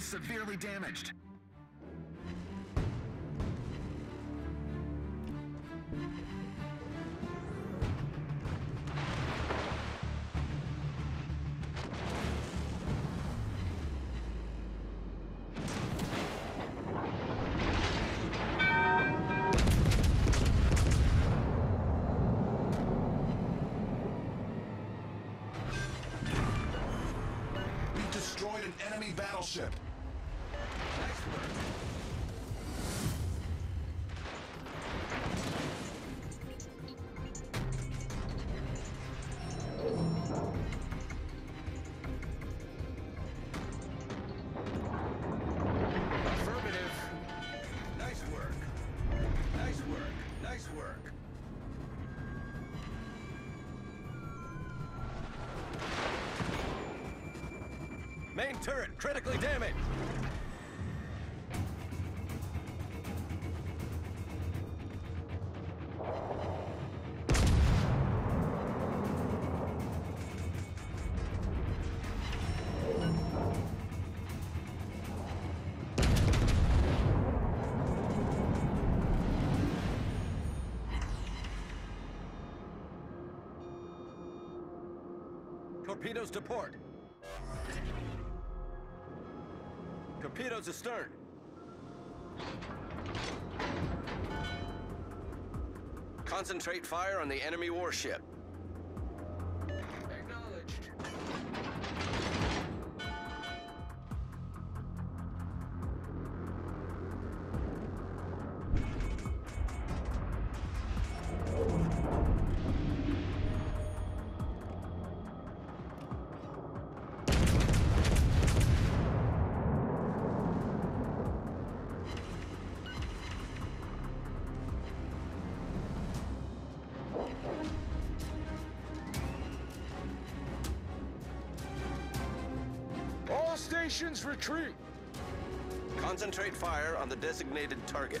Severely damaged. We destroyed an enemy battleship. Main turret critically damaged. Torpedoes to port. Torpedoes astern. Concentrate fire on the enemy warship. Stations retreat! Concentrate fire on the designated target.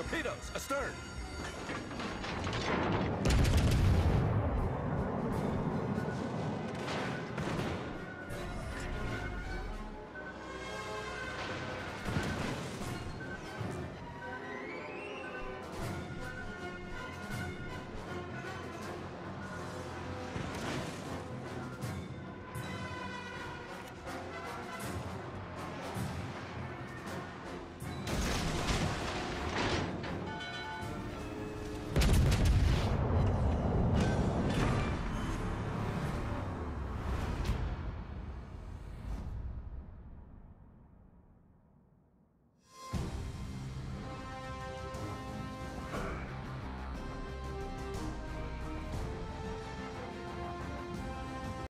Torpedoes astern.